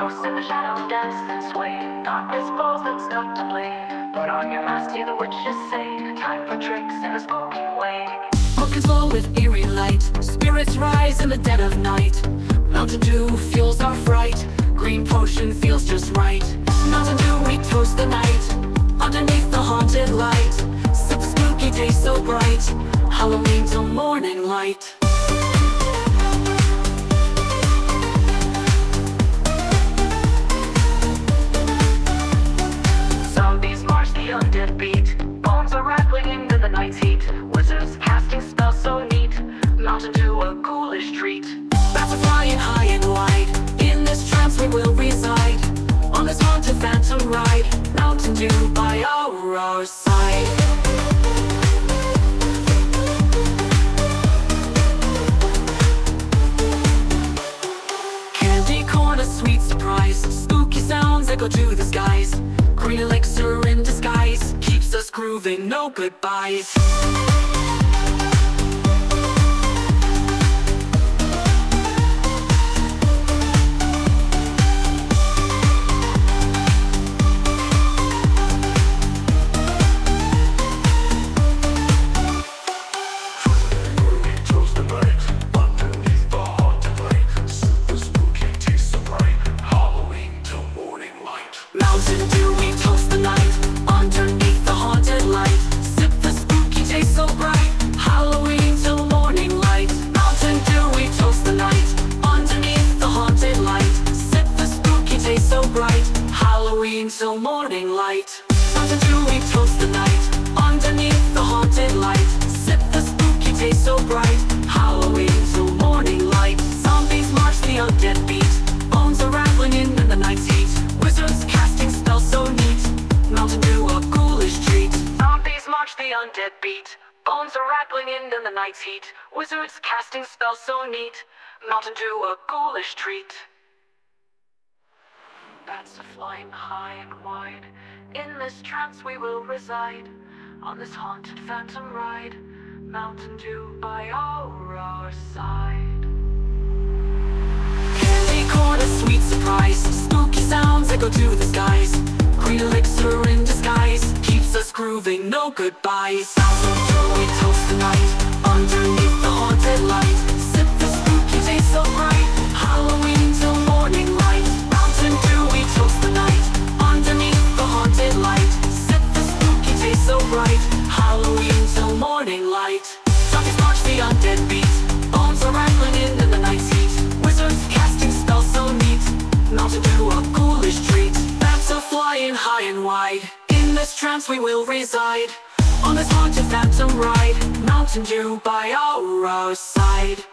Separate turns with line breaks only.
Ghosts in the shadow dance and sway. Darkness falls and stuck to play Put on your mask, hear the witches say. Time for tricks in a spooky way.
Pumpkins glow with eerie light. Spirits rise in the dead of night. Mountain Dew fuels our fright. Green potion feels just right. Mountain Dew, we toast the night. Underneath the haunted light. Sip spooky day so bright. Halloween till morning light
Undead beat Bones are rattling into the night's heat. Wizards casting spells so neat. Mountain Dew a ghoulish treat.
Bats are flying high and wide. In this trance we will reside. On this haunted phantom ride. Mountain Dew by our, side. A sweet surprise. Spooky sounds echo to the skies. Green elixir in disguise Grooving, no goodbyes
till morning light.
Mountain Dew, we toast the night Underneath the haunted light. Sip the spooky taste so bright. Halloween till morning light. Zombies march the undead beat Bones are rattling in the night's heat. Wizards casting spells so neat. Mountain Dew a ghoulish treat.
Zombies march the undead beat Bones are rattling in the night's heat. Wizards casting spells so neat. Mountain Dew a ghoulish treat Bats are flying high and wide. In this trance we will reside On this haunted phantom ride Mountain Dew by our, side.
Candy corn a sweet surprise. Spooky sounds echo to the skies. Green elixir in disguise Keeps us grooving, no goodbyes. Mountain Dew, we toast the night. Underneath the haunted light Sip the spooky taste so wide. In this trance we will reside. On this haunted phantom ride. Mountain Dew by our, our side